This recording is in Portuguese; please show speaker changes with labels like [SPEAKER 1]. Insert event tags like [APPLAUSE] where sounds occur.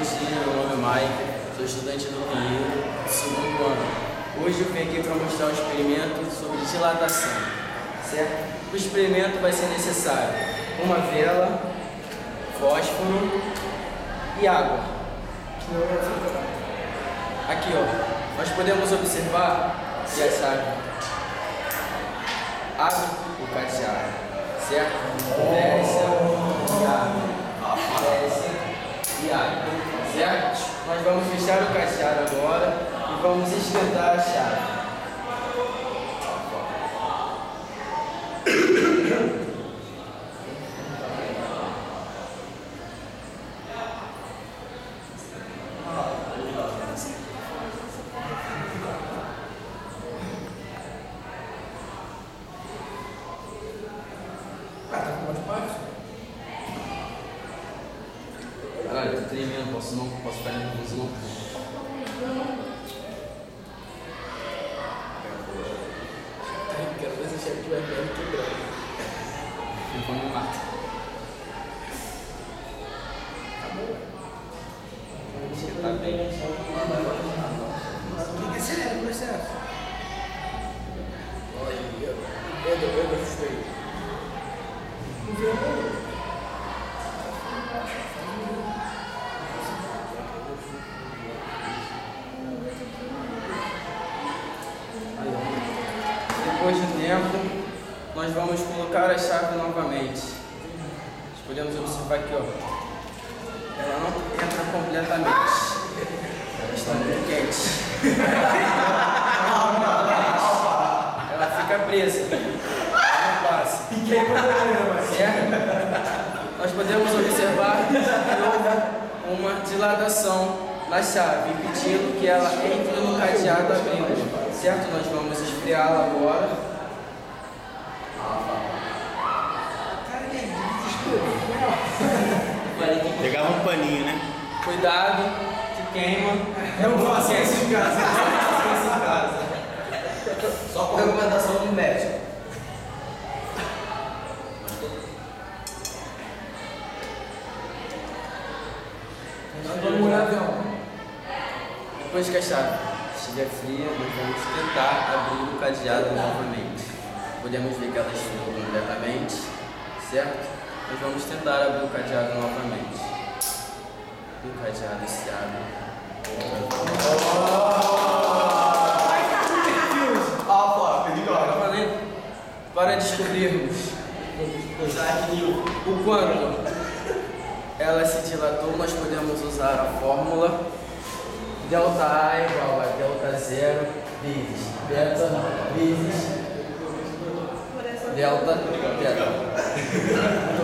[SPEAKER 1] Meu nome é Mike, sou estudante do Rio, do segundo ano. Hoje eu vim aqui para mostrar um experimento sobre dilatação, certo? O experimento vai ser necessário uma vela, fósforo e água. Aqui ó, nós podemos observar que a chave abre o cadeado, certo? Desce e abre e água, certo? Nós vamos fechar o cacheado agora e vamos esquentar a chave. Caralho, tô tremendo, posso não, posso ficar não.
[SPEAKER 2] Ai, quero ver se a chefe tiver perto quebrado.
[SPEAKER 1] Então me mata. Depois de um tempo, nós vamos colocar a chave novamente. Nós podemos observar aqui, ó. Ela não entra completamente. Ela está muito quente. Ela fica presa. Ela não passa.
[SPEAKER 2] E quem problema,
[SPEAKER 1] Certo? Nós podemos observar que houve uma dilatação na chave, impedindo que ela entre no cadeado abrindo. Certo? Nós vamos esfriá-la agora.
[SPEAKER 3] Pegava um paninho, né?
[SPEAKER 1] Cuidado, que queima.
[SPEAKER 2] Eu não faço isso em casa.
[SPEAKER 1] Esquece em casa.
[SPEAKER 4] Só com recomendação do médico.
[SPEAKER 2] Vamos olhar avião.
[SPEAKER 1] Depois que a chave estiver fria, nós vamos tentar abrir o cadeado novamente. Podemos ver que ela esfriou completamente, certo? Nós vamos tentar abrir o cadeado novamente. E o cadeado se abre. Valendo? Para descobrirmos o quanto ela se dilatou, nós podemos usar a fórmula delta A é igual a delta zero vezes beta vezes delta, delta. [LAUGHS]